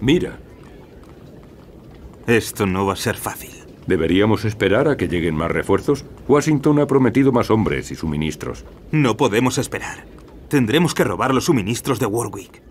Mira. Esto no va a ser fácil. ¿Deberíamos esperar a que lleguen más refuerzos? Washington ha prometido más hombres y suministros. No podemos esperar. Tendremos que robar los suministros de Warwick.